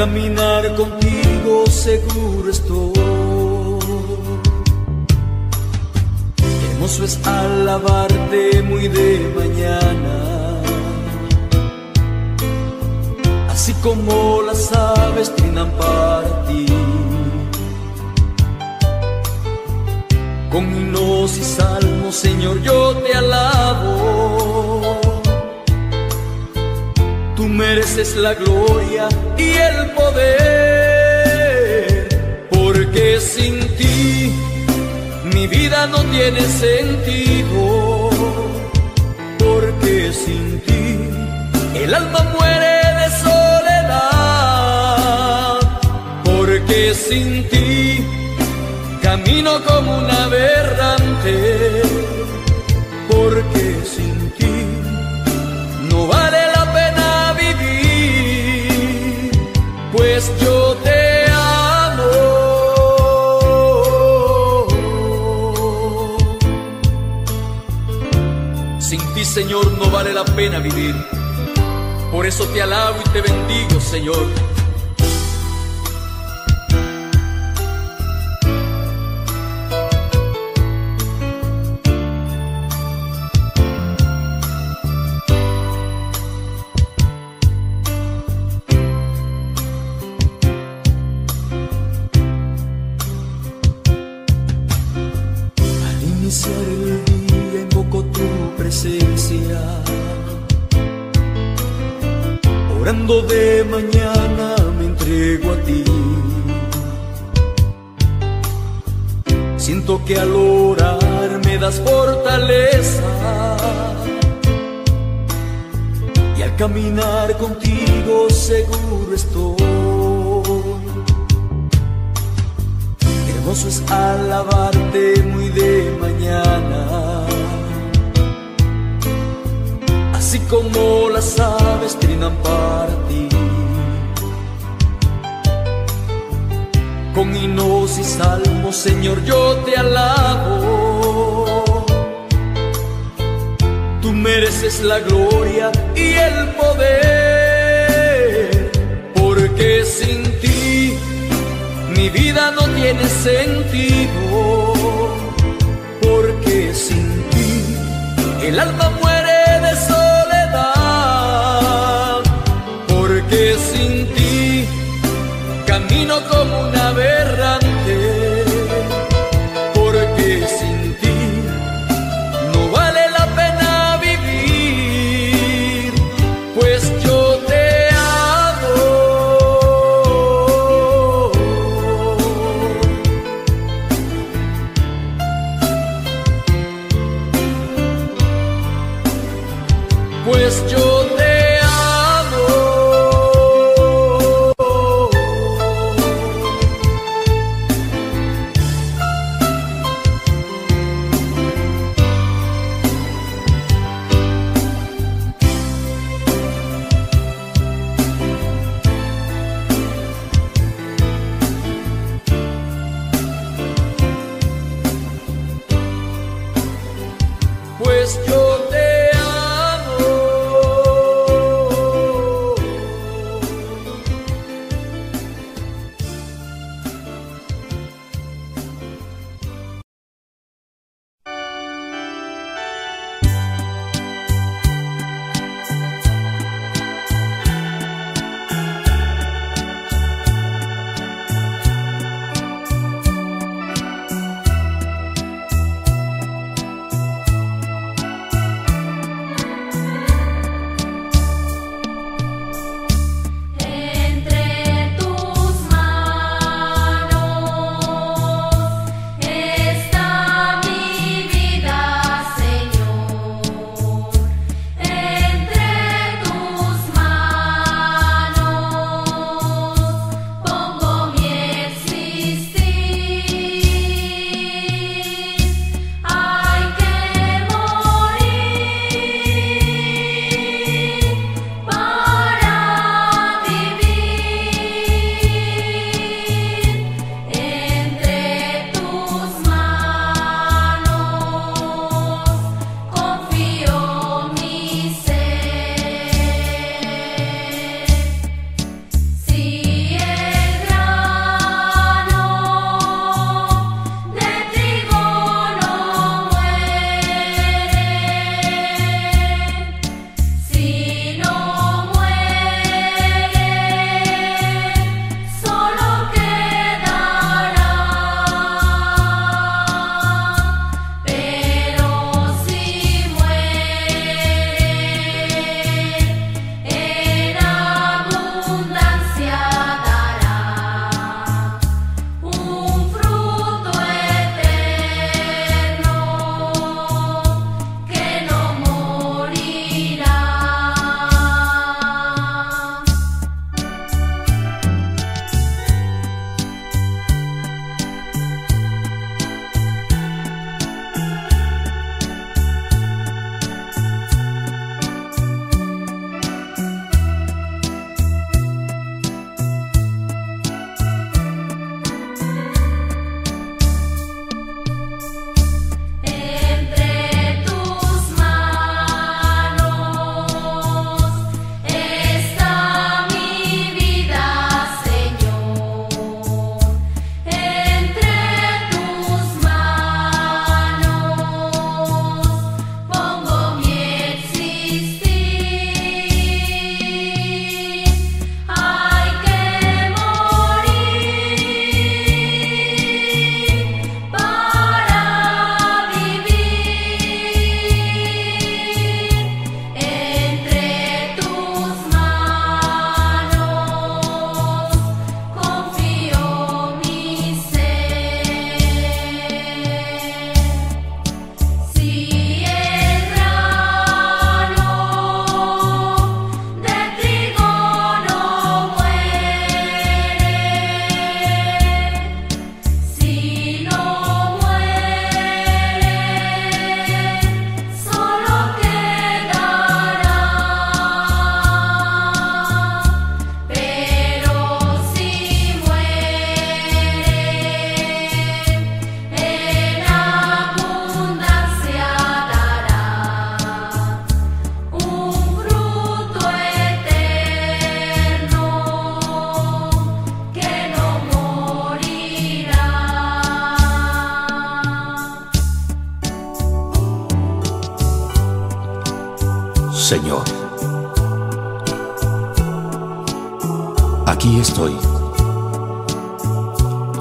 caminar contigo seguro estoy. Hermoso es alabarte muy de mañana, así como las aves trinan para ti. Con himnos y salmos, Señor, yo te alabo. Tú mereces la gloria y el poder, porque sin ti mi vida no tiene sentido, porque sin ti el alma muere de soledad, porque sin ti camino como un aberrante, porque sin ti no vale pues yo te amo. Sin ti, Señor, no vale la pena vivir. Por eso te alabo y te bendigo, Señor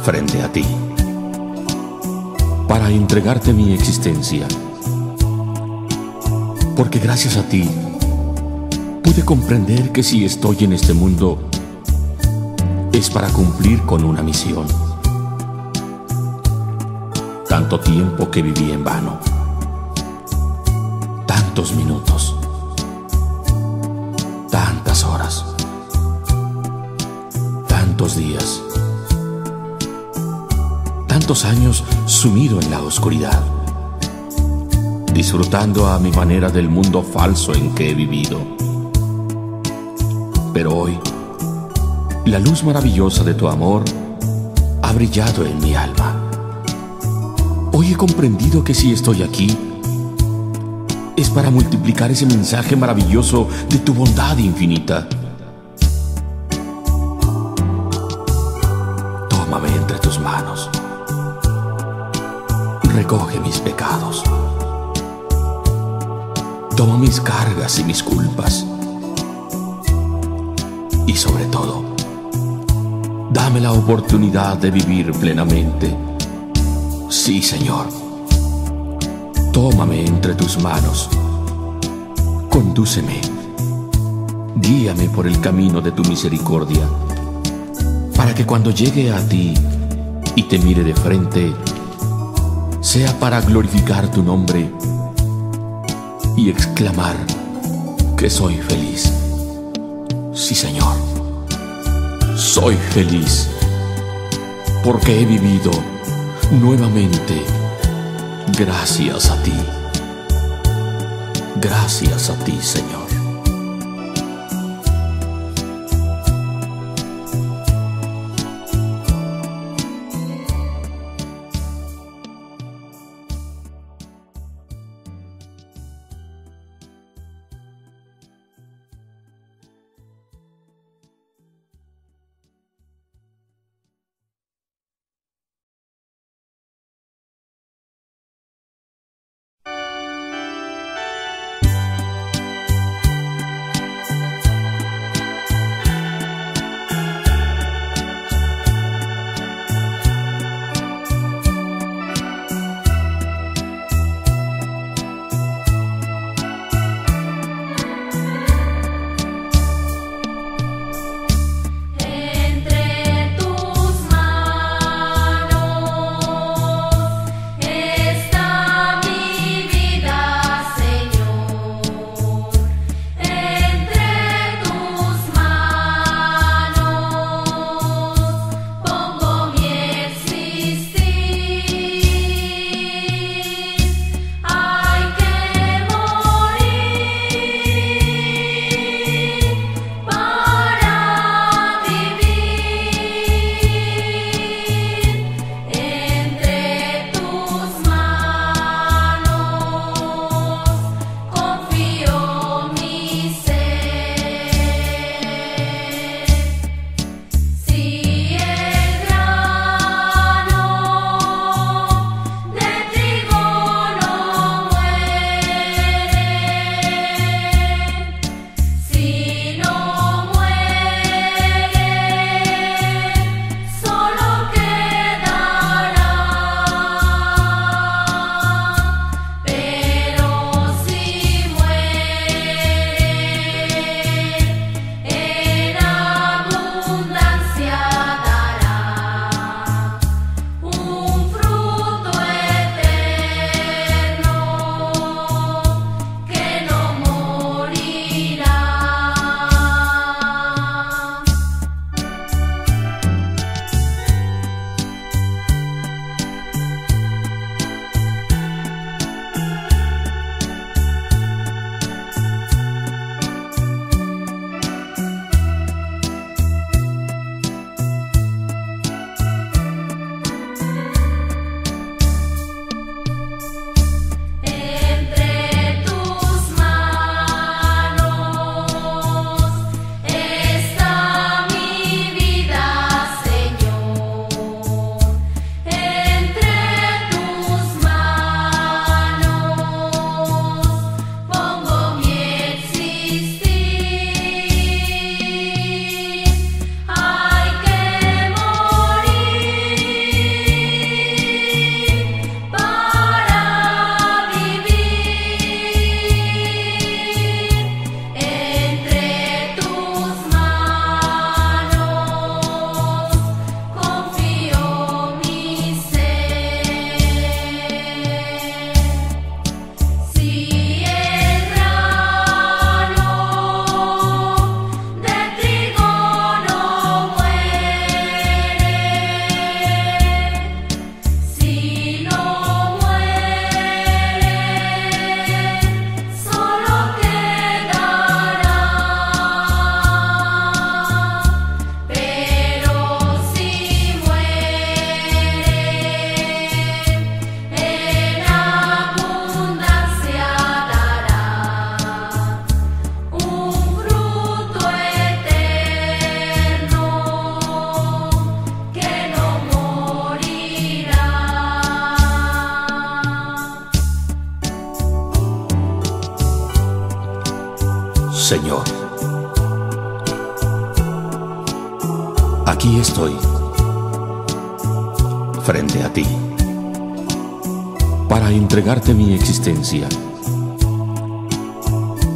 frente a ti, para entregarte mi existencia. Porque gracias a ti pude comprender que si estoy en este mundo es para cumplir con una misión. Tanto tiempo que viví en vano, tantos minutos, años sumido en la oscuridad, disfrutando a mi manera del mundo falso en que he vivido. Pero hoy, la luz maravillosa de tu amor ha brillado en mi alma. Hoy he comprendido que si estoy aquí, es para multiplicar ese mensaje maravilloso de tu bondad infinita. Y mis culpas. Y sobre todo, dame la oportunidad de vivir plenamente. Sí, Señor. Tómame entre tus manos. Condúceme. Guíame por el camino de tu misericordia, para que cuando llegue a ti y te mire de frente, sea para glorificar tu nombre y exclamar que soy feliz. Sí, Señor, soy feliz porque he vivido nuevamente gracias a ti. Gracias a ti, Señor.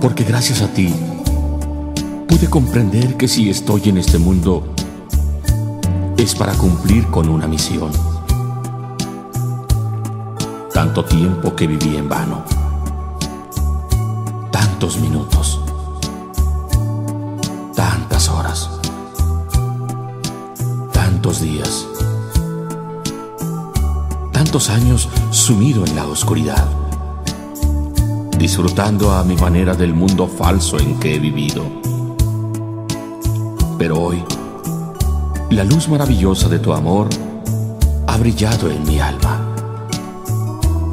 Porque gracias a ti pude comprender que si estoy en este mundo es para cumplir con una misión. Tanto tiempo que viví en vano, tantos minutos. Días, tantos años sumido en la oscuridad, disfrutando a mi manera del mundo falso en que he vivido. Pero hoy, la luz maravillosa de tu amor ha brillado en mi alma.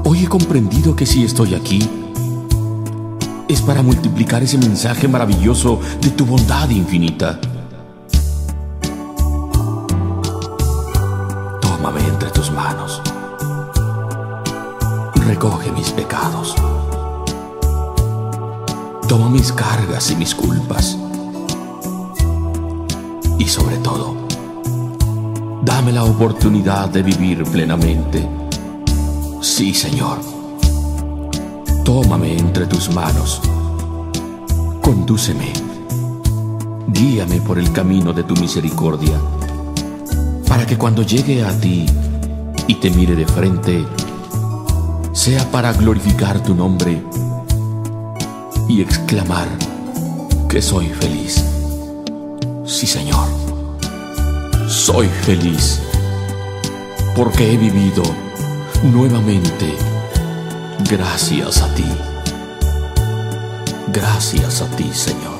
Hoy he comprendido que si estoy aquí, es para multiplicar ese mensaje maravilloso de tu bondad infinita entre tus manos. Recoge mis pecados. Toma mis cargas y mis culpas. Y sobre todo, dame la oportunidad de vivir plenamente. Sí, Señor. Tómame entre tus manos. Condúceme. Guíame por el camino de tu misericordia para que cuando llegue a ti y te mire de frente, sea para glorificar tu nombre y exclamar que soy feliz. Sí, Señor, soy feliz porque he vivido nuevamente gracias a ti. Gracias a ti, Señor.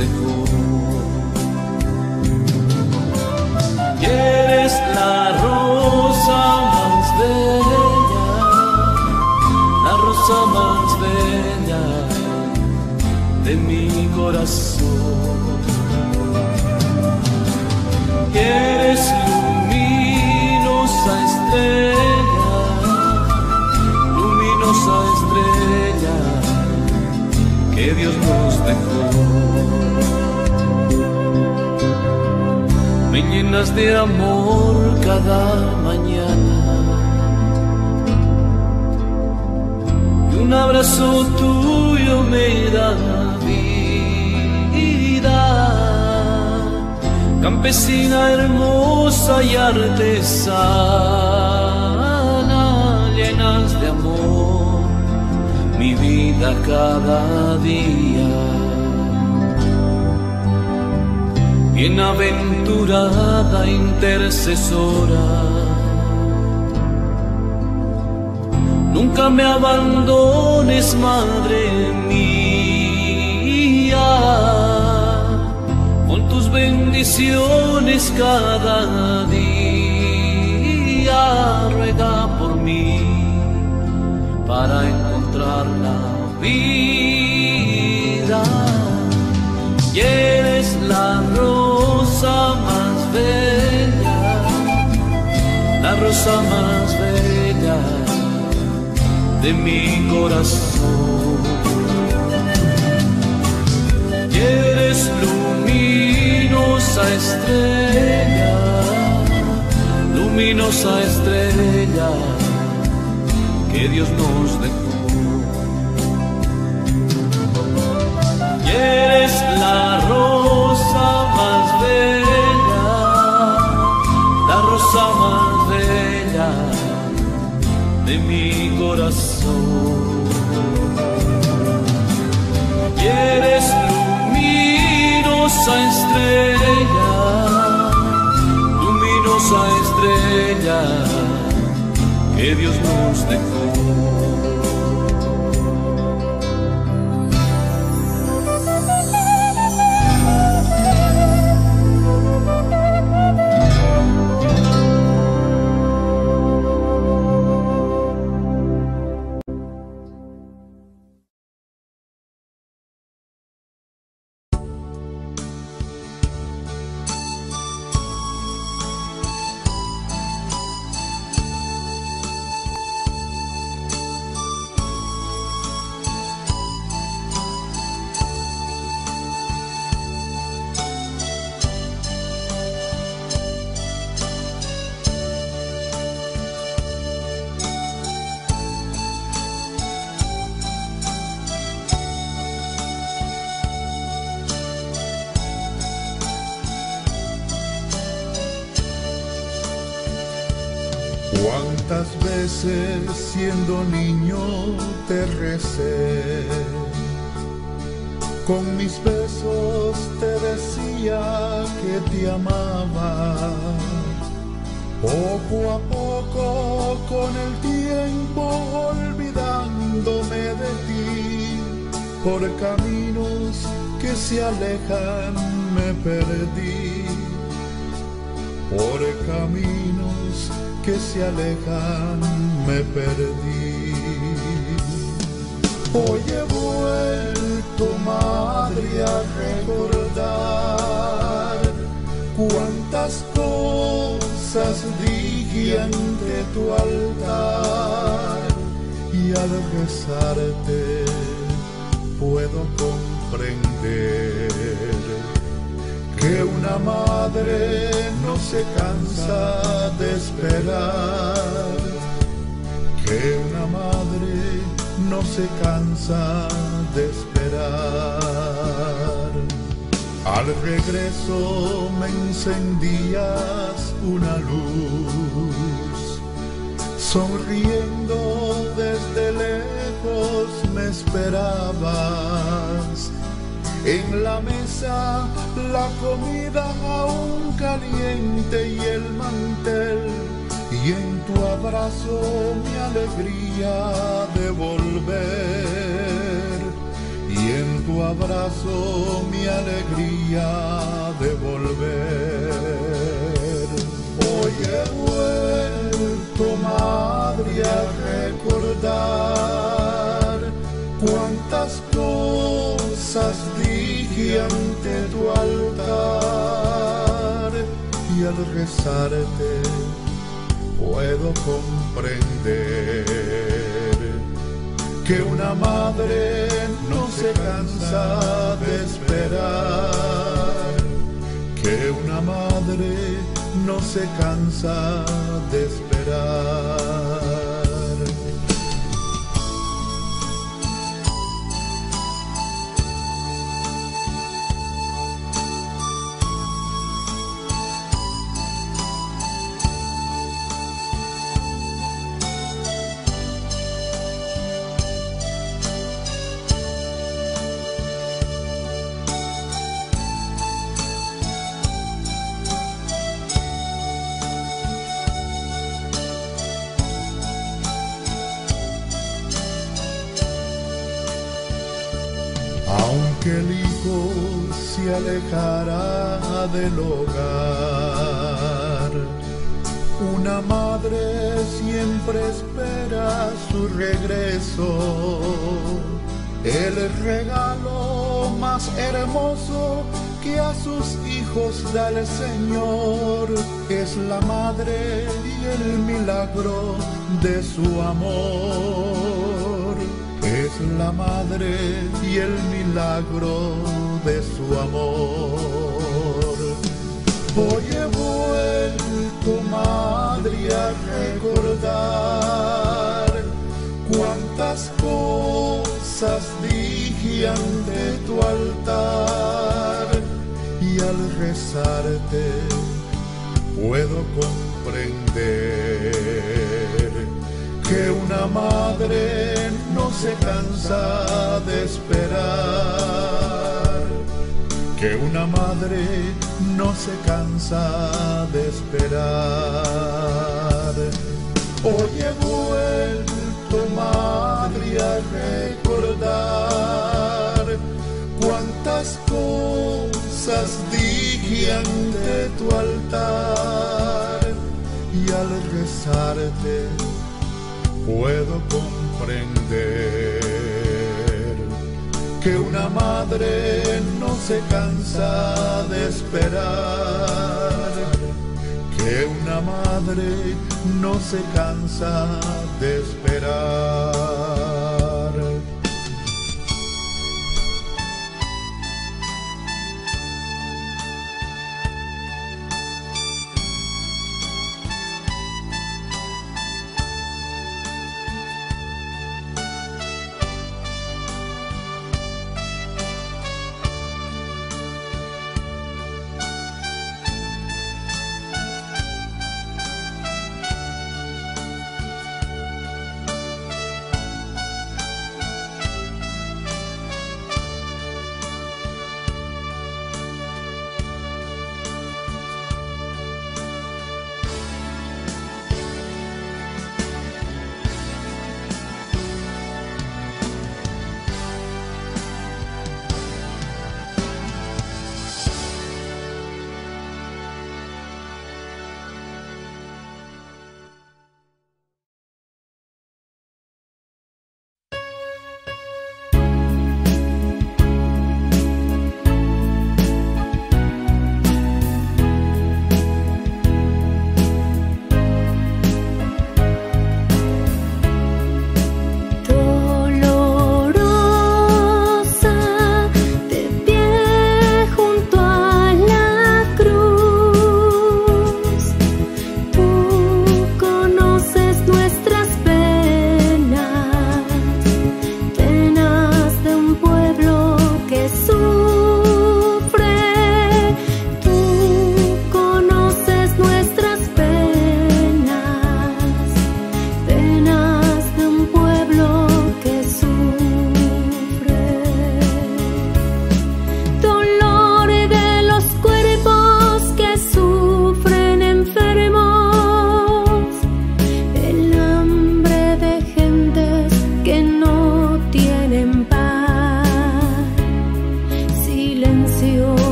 dejó. Y eres la rosa más bella, la rosa más bella de mi corazón. Y eres luminosa estrella, luminosa estrella que Dios nos dejó. Amor cada mañana. Y un abrazo tuyo me da vida. campesina hermosa y artesana, llenas de amor mi vida cada día. Bienaventurada intercesora, nunca me abandones, Madre mía bendiciones cada día. Ruega por mí para encontrar la vida. Y más bella de mi corazón. Y eres luminosa estrella, luminosa estrella que Dios nos dejó. Eres la rosa de mi corazón. Y eres luminosa estrella, luminosa estrella que Dios nos dejó. Siendo niño te recé, con mis besos te decía que te amaba. Poco a poco con el tiempo olvidándome de ti, por caminos que se alejan me perdí, por caminos que se alejan me perdí. Hoy he vuelto, madre, a recordar cuántas cosas dije ante tu altar y al rezarte puedo comprender que una madre no se cansa de esperar, que una madre no se cansa de esperar. Al regreso me encendías una luz, sonriendo desde lejos me esperabas en la mesa la comida aún caliente y el mantel. Y en tu abrazo mi alegría de volver. Y en tu abrazo mi alegría de volver. Hoy he vuelto madre a recordar cuántas cosas ante tu altar y al rezarte puedo comprender que una madre no se cansa de esperar, que una madre no se cansa de esperar. Se alejará del hogar. Una madre siempre espera su regreso, el regalo más hermoso que a sus hijos da el Señor es la madre y el milagro de su amor. La madre y el milagro de su amor. Hoy he vuelto, madre, a recordar cuántas cosas dije ante tu altar y al rezarte puedo comprender que una madre se cansa de esperar, que una madre no se cansa de esperar. Hoy he vuelto madre a recordar cuántas cosas dije ante tu altar y al rezarte puedo que una madre no se cansa de esperar, que una madre no se cansa de esperar.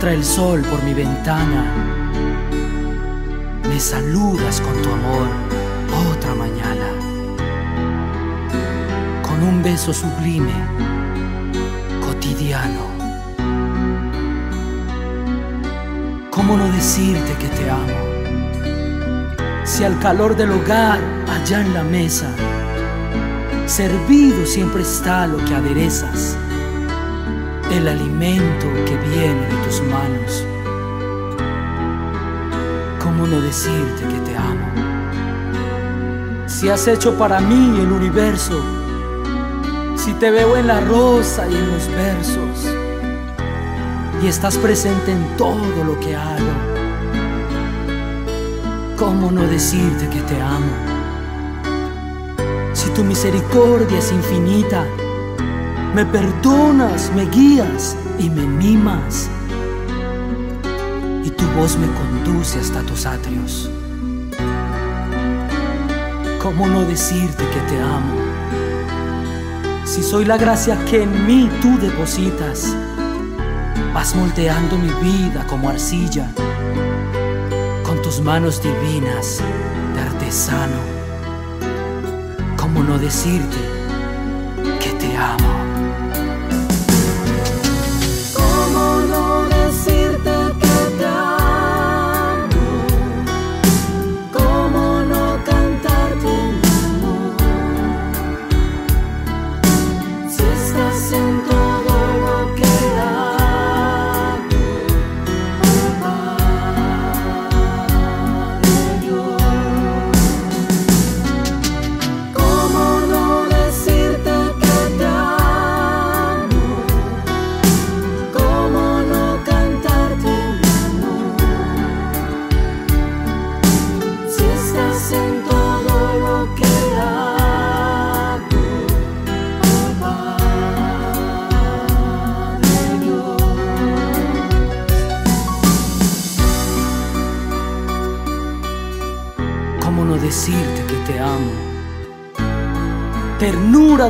Entra el sol por mi ventana, me saludas con tu amor otra mañana, con un beso sublime, cotidiano. ¿Cómo no decirte que te amo? Si al calor del hogar, allá en la mesa, Servido siempre está lo que aderezas, el alimento que viene de tus manos. ¿Cómo no decirte que te amo? Si has hecho para mí el universo, si te veo en la rosa y en los versos, y estás presente en todo lo que hago, ¿cómo no decirte que te amo? Si tu misericordia es infinita, me perdonas, me guías y me mimas. Y tu voz me conduce hasta tus atrios. ¿Cómo no decirte que te amo? Si soy la gracia que en mí tú depositas, vas moldeando mi vida como arcilla, con tus manos divinas de artesano. ¿Cómo no decirte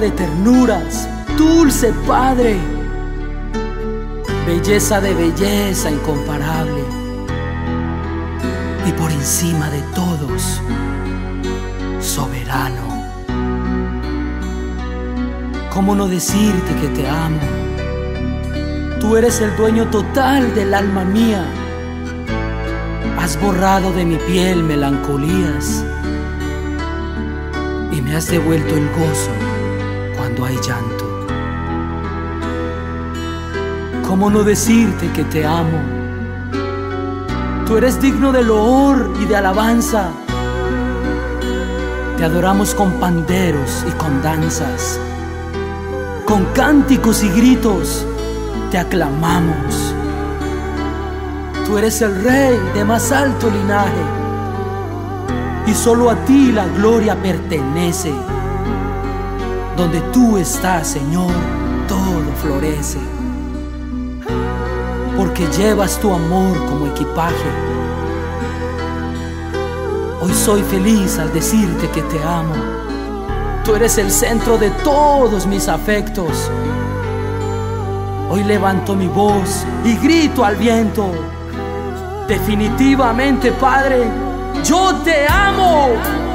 de ternuras, dulce Padre, belleza de belleza incomparable. Y por encima de todos, soberano. ¿Cómo no decirte que te amo? Tú eres el dueño total del alma mía. Has borrado de mi piel melancolías y me has devuelto el gozo hay llanto. ¿Cómo no decirte que te amo? Tú eres digno de loor y de alabanza. Te adoramos con panderos y con danzas, con cánticos y gritos, te aclamamos. Tú eres el rey de más alto linaje y solo a ti la gloria pertenece. Donde tú estás, Señor, todo florece. Porque llevas tu amor como equipaje. Hoy soy feliz al decirte que te amo. Tú eres el centro de todos mis afectos. Hoy levanto mi voz y grito al viento. Definitivamente, Padre, yo te amo.